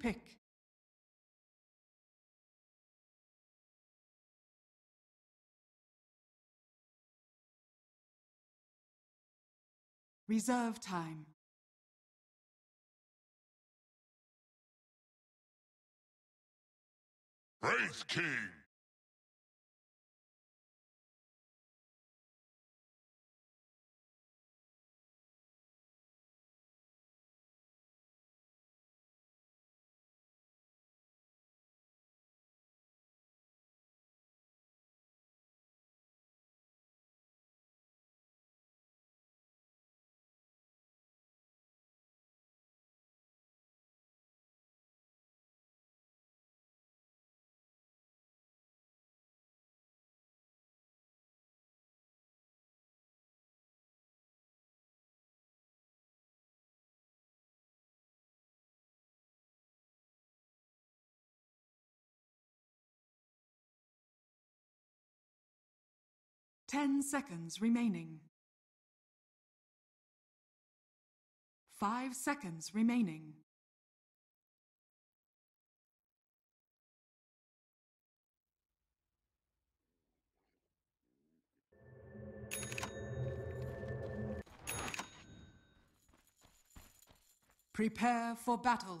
pick. Reserve time. Wraith King! Ten seconds remaining. Five seconds remaining. Prepare for battle.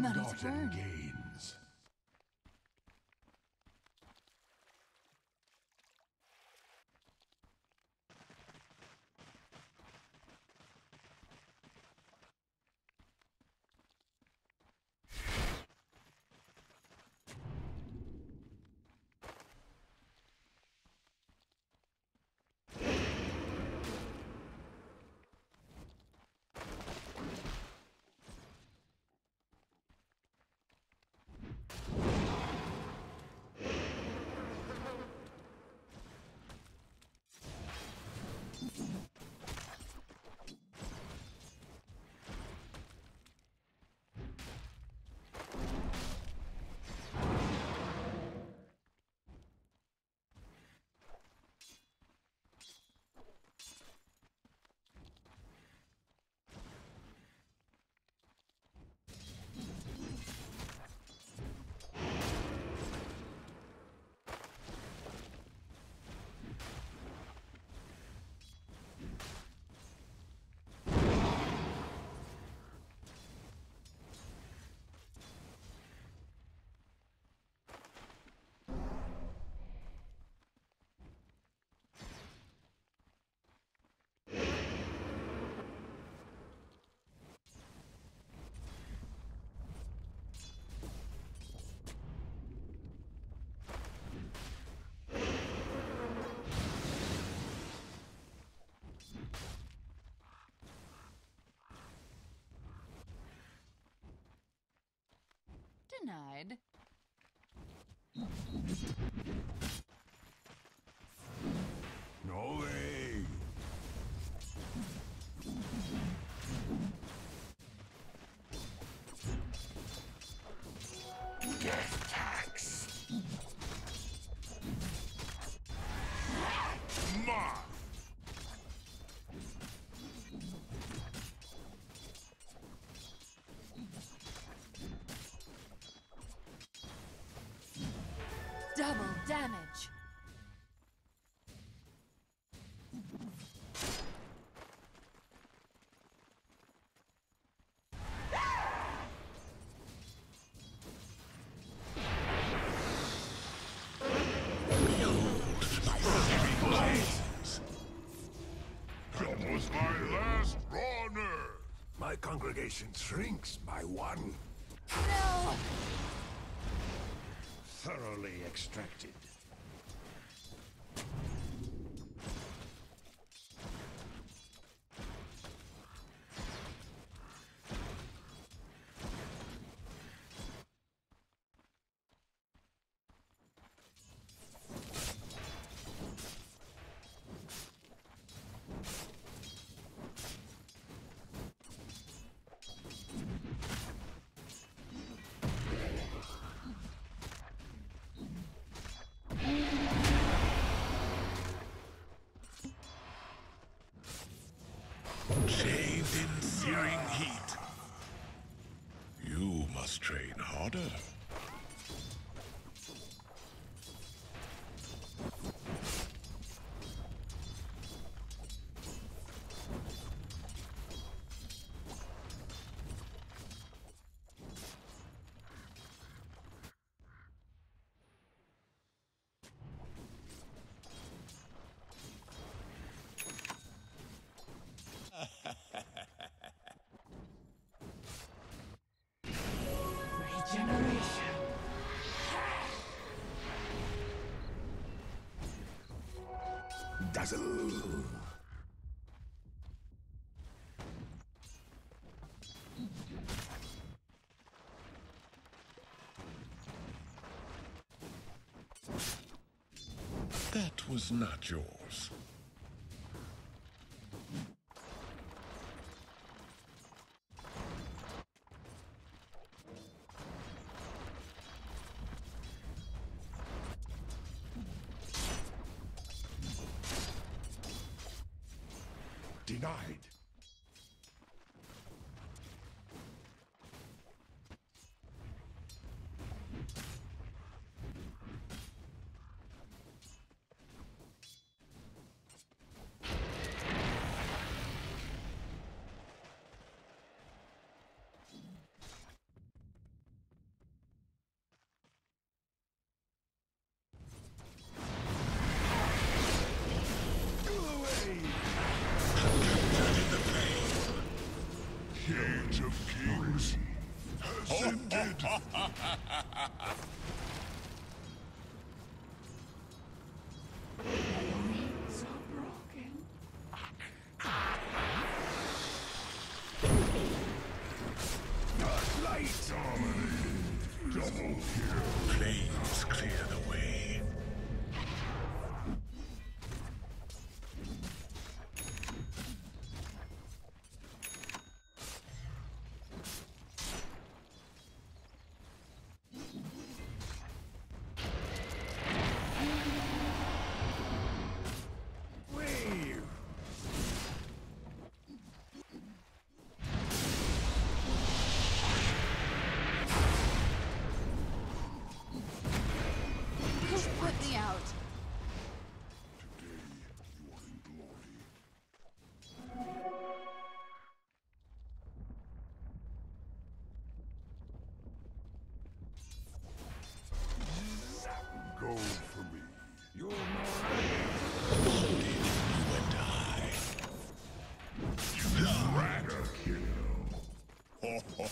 Not his gotten Denied. Damage. My congregation shrinks by one. Extracted. Was not yours.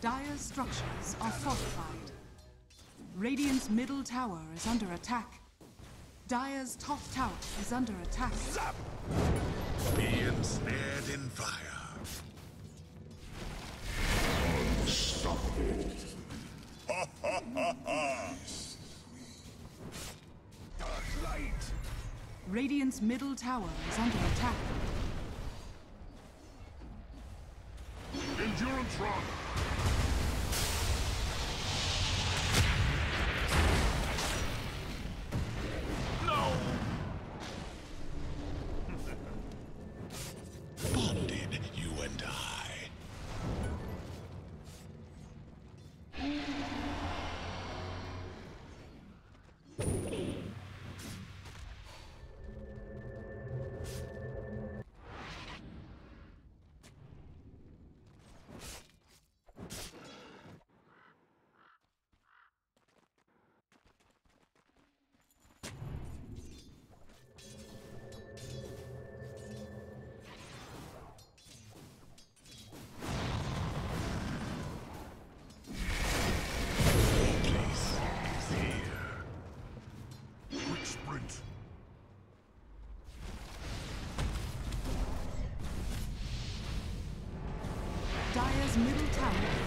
Dire's structures are fortified. Radiant's middle tower is under attack. Dire's top tower is under attack. Zap! Be ensnared in fire. Unstoppable. Ha ha ha ha! Dark light. Radiant's middle tower is under attack.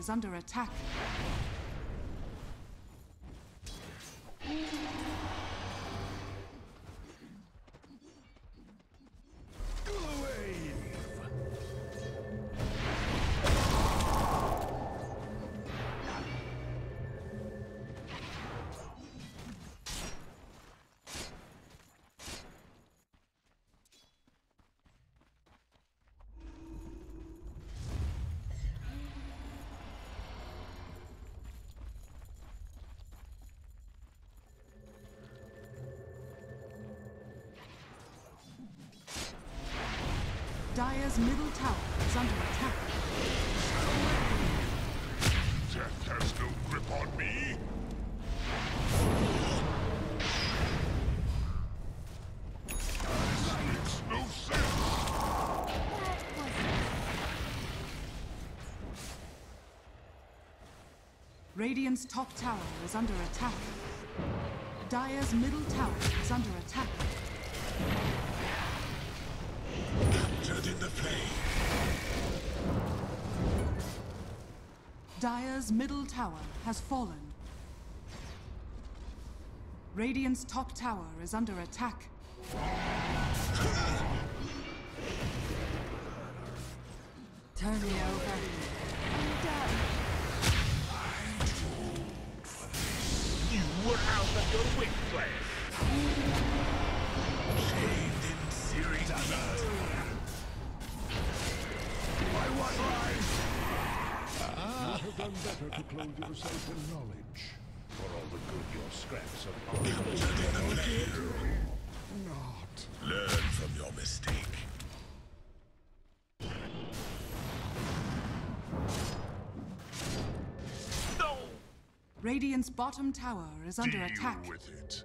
Is under attack. Dire's middle tower is under attack. Death has no grip on me. This makes no sense. Radiant's top tower is under attack. Dire's middle tower is under attack. Middle tower has fallen. Radiant's top tower is under attack. Turn me over. I'm done. You were out of your wit flash. Better to clothe yourself in knowledge. For all the good your scraps of Captured in not. Learn from your mistake. No! Radiant's bottom tower is under Deal attack. with it.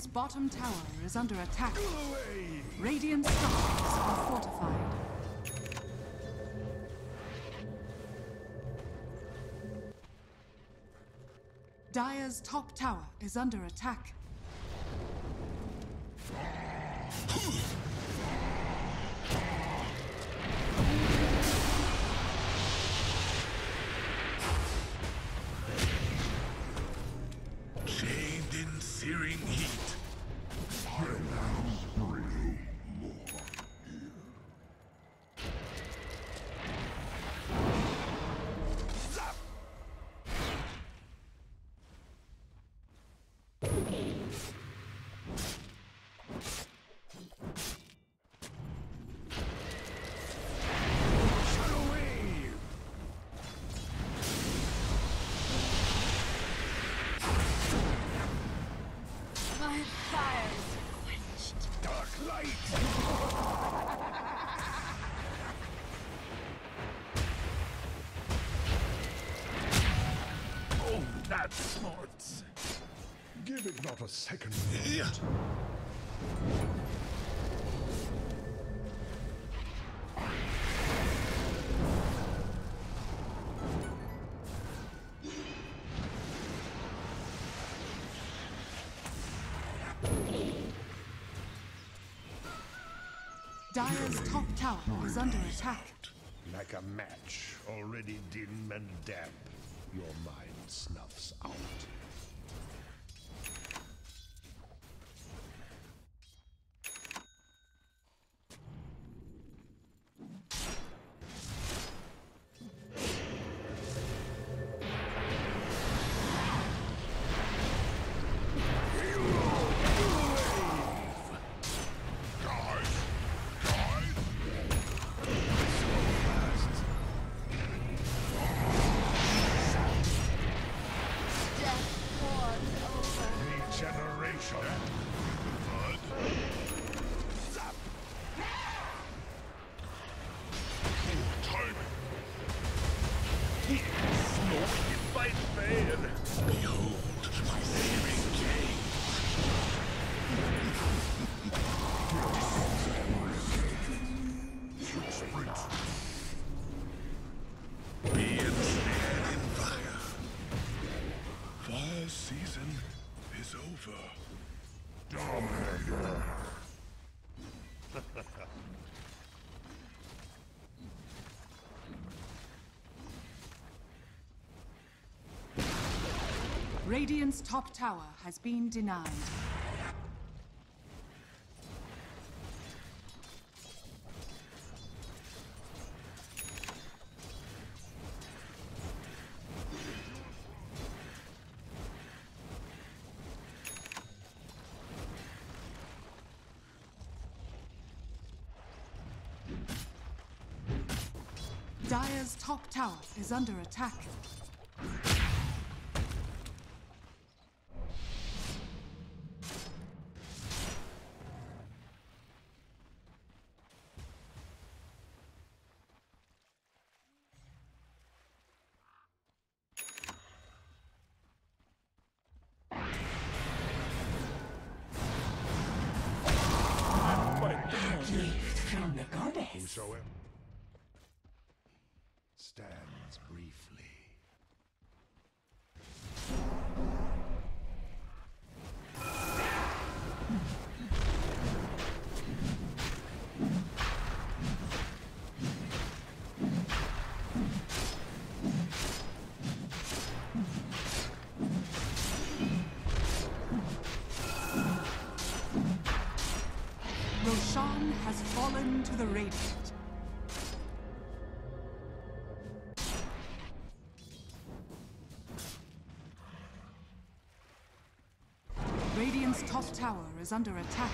Radiant's bottom tower is under attack. Go away! Radiant structures are fortified. Dire's top tower is under attack. Searing heat. Not a second Yeah. Dire's top tower is under attack. Like a match, already dim and damp, your mind snuffs out. Radiant's top tower has been denied. Dire's top tower is under attack. Roshan has fallen to the Radiant. Radiant's top tower is under attack.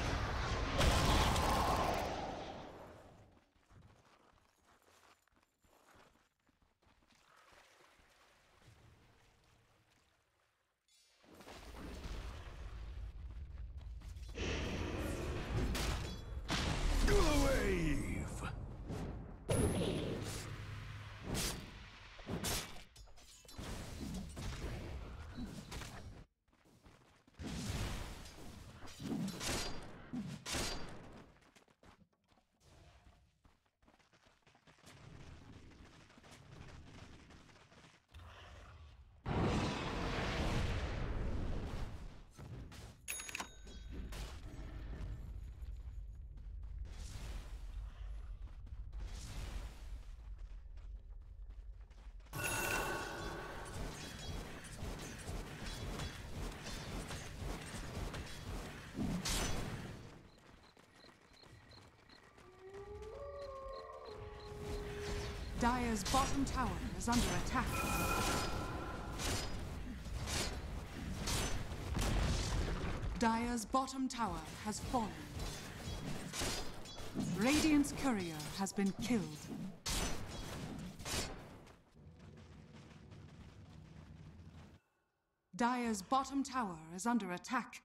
Dire's bottom tower is under attack. Dire's bottom tower has fallen. Radiant's courier has been killed. Dire's bottom tower is under attack.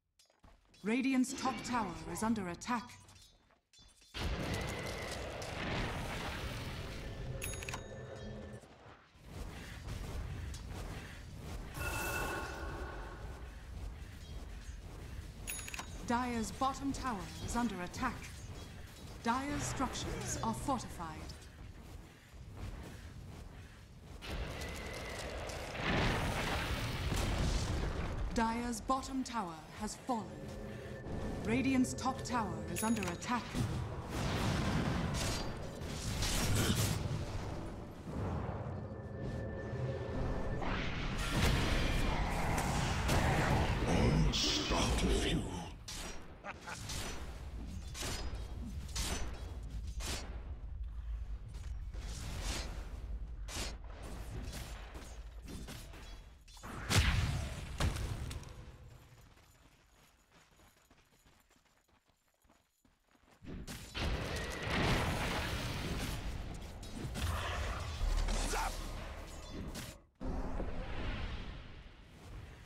Radiant's top tower is under attack. Dire's bottom tower is under attack. Dire's structures are fortified. Dire's bottom tower has fallen. Radiant's top tower is under attack.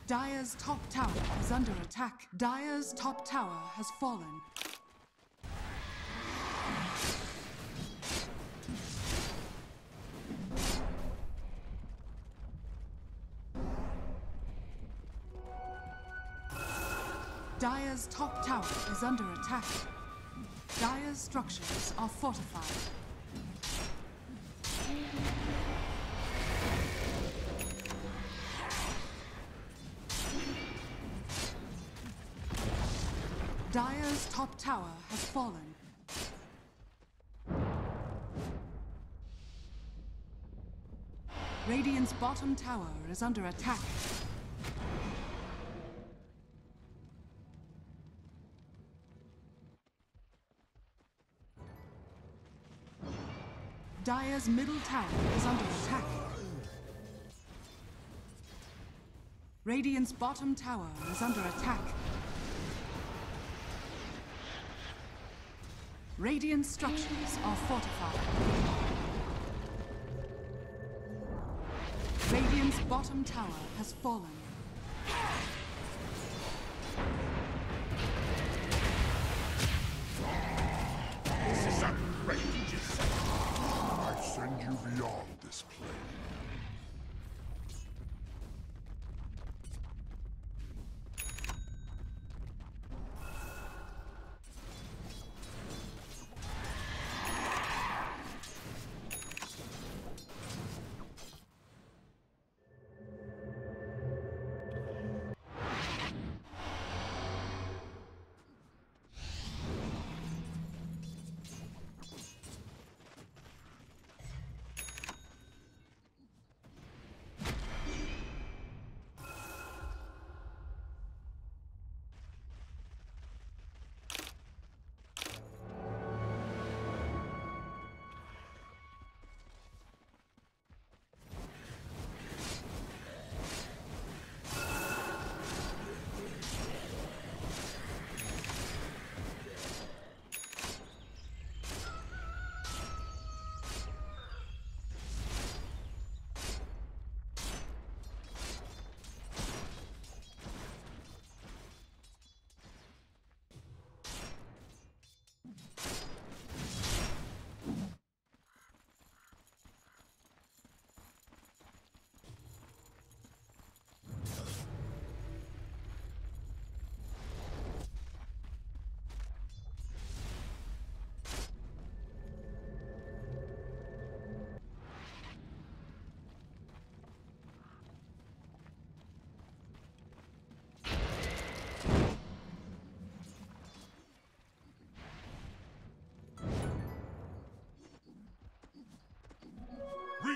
Dire's top tower is under attack. Dire's top tower has fallen. Dire's top tower is under attack. Dire's structures are fortified. top tower has fallen. Radiant's bottom tower is under attack. Dire's middle tower is under attack. Radiant's bottom tower is under attack. Radiant structures are fortified. Radiant's bottom tower has fallen.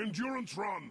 Endurance run!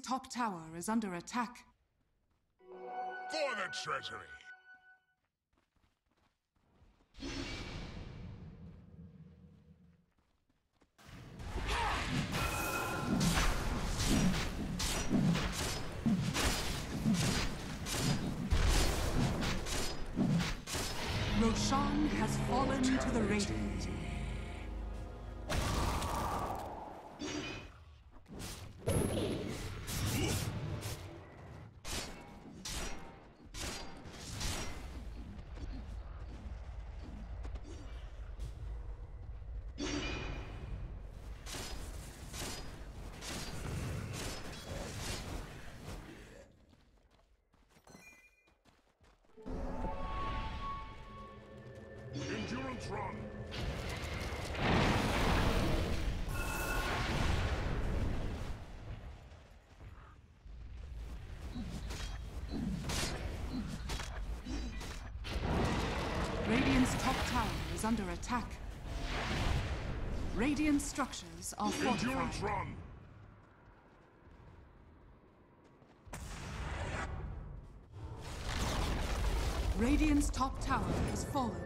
Top tower is under attack. For the treasury. Endurance. Radiant's top tower is under attack. Radiant structures are Endurance fortified. run. Radiant's top tower has fallen.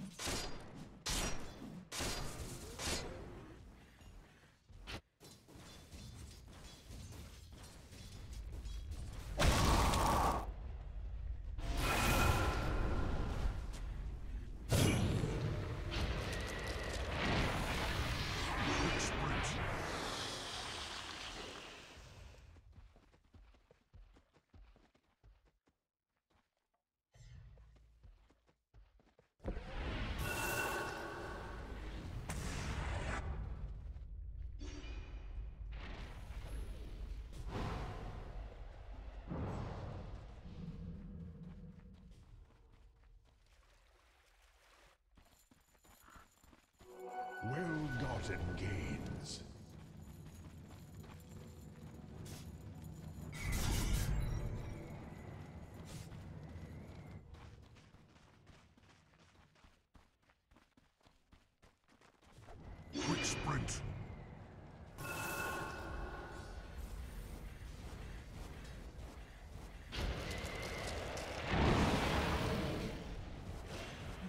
Well-gotten gains. Quick sprint.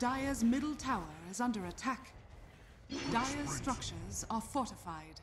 Dire's middle tower is under attack. Dire's structures are fortified.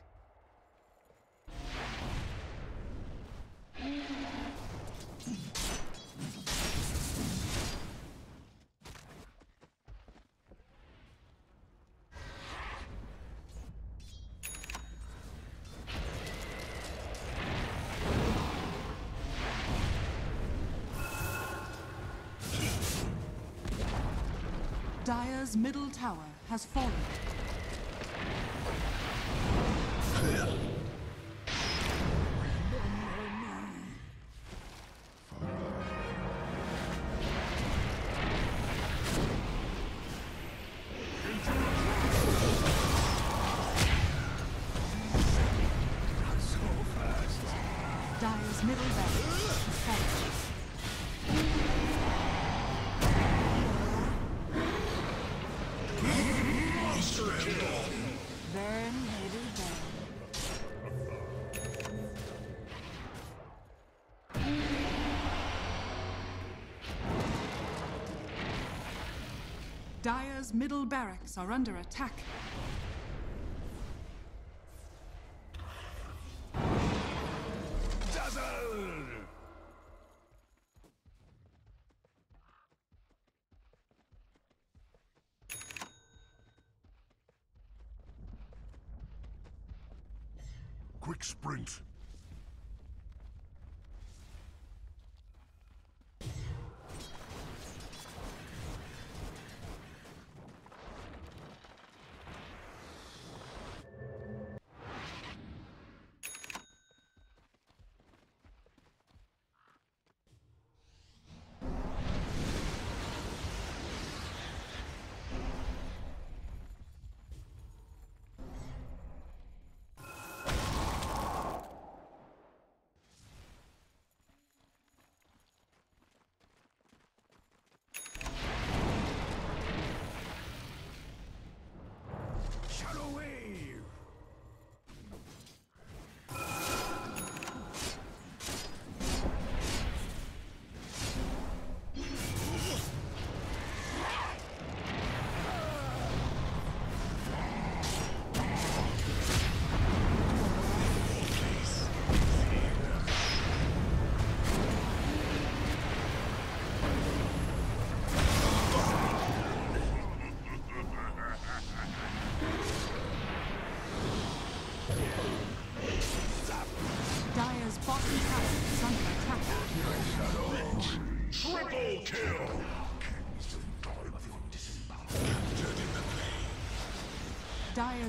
Dire's middle tower has fallen. Middle barracks are under attack. Quick sprint.